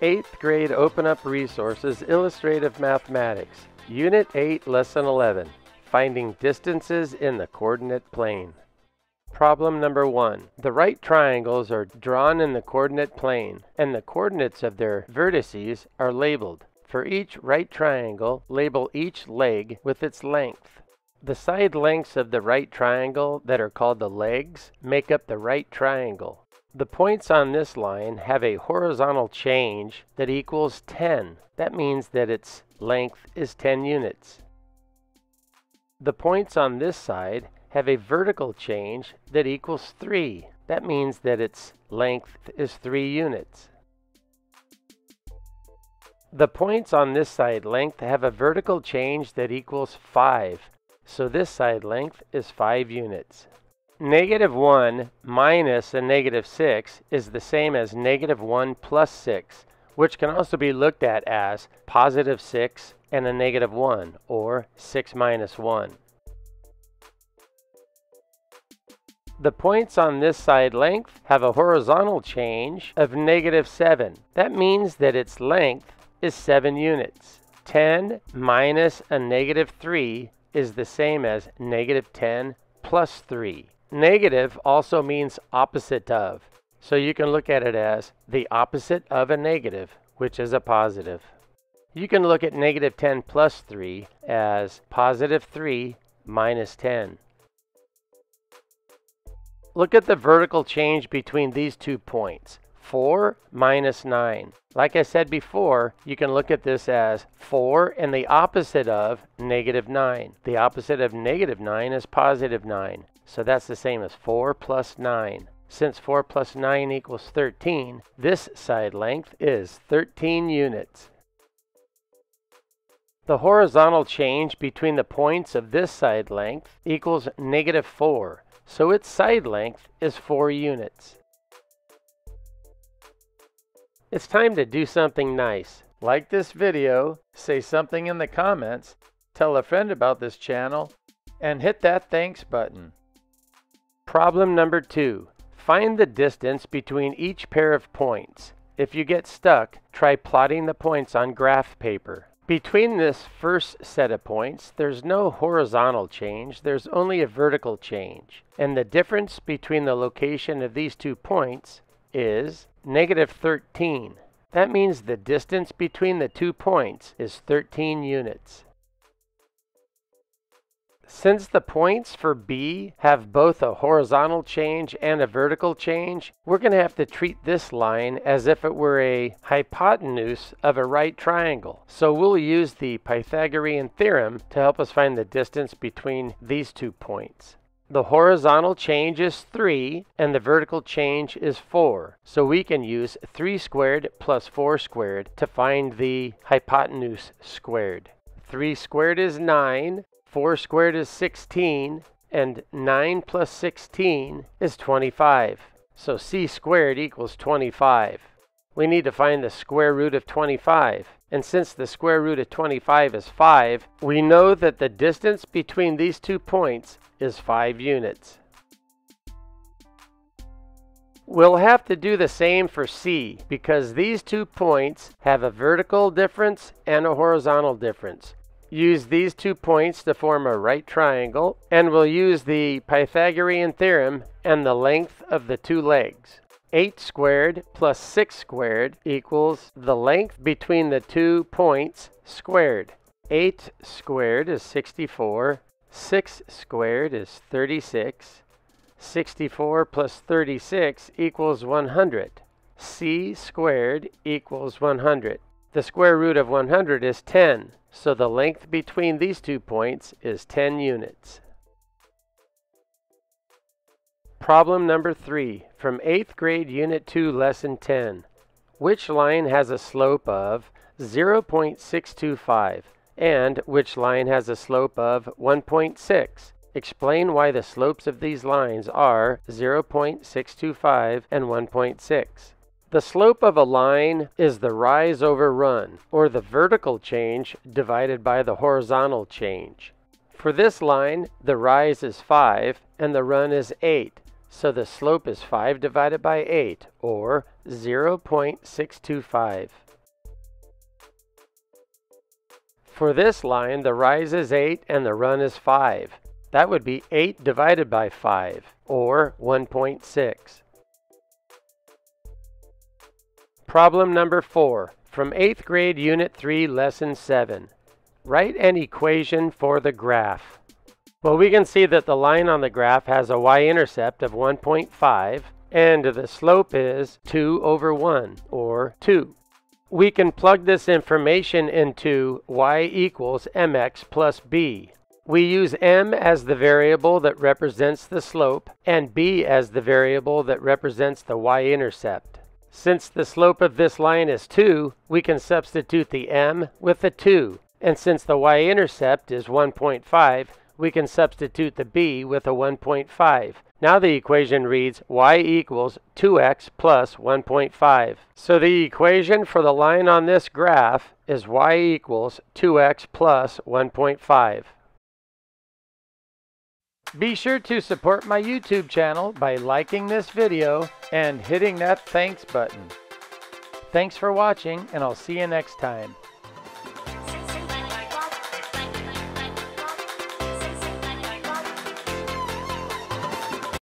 8th grade Open Up Resources Illustrative Mathematics, Unit 8, Lesson 11, Finding Distances in the Coordinate Plane. Problem number 1. The right triangles are drawn in the coordinate plane, and the coordinates of their vertices are labeled. For each right triangle, label each leg with its length. The side lengths of the right triangle that are called the legs make up the right triangle. The points on this line have a horizontal change that equals 10. That means that its length is 10 units. The points on this side have a vertical change that equals 3. That means that its length is 3 units. The points on this side length have a vertical change that equals 5. So this side length is 5 units. Negative 1 minus a negative 6 is the same as negative 1 plus 6, which can also be looked at as positive 6 and a negative 1, or 6 minus 1. The points on this side length have a horizontal change of negative 7. That means that its length is 7 units. 10 minus a negative 3 is the same as negative 10 plus 3. Negative also means opposite of. So you can look at it as the opposite of a negative, which is a positive. You can look at negative 10 plus 3 as positive 3 minus 10. Look at the vertical change between these two points. 4 minus 9. Like I said before, you can look at this as 4 and the opposite of negative 9. The opposite of negative 9 is positive 9. So that's the same as 4 plus 9. Since 4 plus 9 equals 13, this side length is 13 units. The horizontal change between the points of this side length equals negative 4, so its side length is 4 units. It's time to do something nice. Like this video, say something in the comments, tell a friend about this channel, and hit that thanks button. Problem number two. Find the distance between each pair of points. If you get stuck, try plotting the points on graph paper. Between this first set of points, there's no horizontal change, there's only a vertical change. And the difference between the location of these two points is negative 13. That means the distance between the two points is 13 units. Since the points for B have both a horizontal change and a vertical change, we're going to have to treat this line as if it were a hypotenuse of a right triangle. So we'll use the Pythagorean theorem to help us find the distance between these two points. The horizontal change is 3 and the vertical change is 4. So we can use 3 squared plus 4 squared to find the hypotenuse squared. 3 squared is 9, 4 squared is 16, and 9 plus 16 is 25. So c squared equals 25. We need to find the square root of 25. And since the square root of 25 is 5, we know that the distance between these two points is 5 units. We'll have to do the same for C because these two points have a vertical difference and a horizontal difference. Use these two points to form a right triangle and we'll use the Pythagorean theorem and the length of the two legs. 8 squared plus 6 squared equals the length between the two points squared. 8 squared is 64 6 squared is 36. 64 plus 36 equals 100. c squared equals 100. The square root of 100 is 10, so the length between these two points is 10 units. Problem number 3 from 8th grade Unit 2 Lesson 10. Which line has a slope of 0.625? and which line has a slope of 1.6. Explain why the slopes of these lines are 0.625 and 1.6. The slope of a line is the rise over run, or the vertical change divided by the horizontal change. For this line, the rise is 5 and the run is 8, so the slope is 5 divided by 8, or 0.625. For this line, the rise is 8 and the run is 5. That would be 8 divided by 5, or 1.6. Problem number 4, from 8th grade Unit 3, Lesson 7. Write an equation for the graph. Well, we can see that the line on the graph has a y-intercept of 1.5, and the slope is 2 over 1, or 2. We can plug this information into y equals mx plus b. We use m as the variable that represents the slope and b as the variable that represents the y-intercept. Since the slope of this line is 2, we can substitute the m with the 2. And since the y-intercept is 1.5, we can substitute the b with a 1.5. Now the equation reads y equals 2x plus 1.5. So the equation for the line on this graph is y equals 2x plus 1.5. Be sure to support my YouTube channel by liking this video and hitting that thanks button. Thanks for watching and I'll see you next time.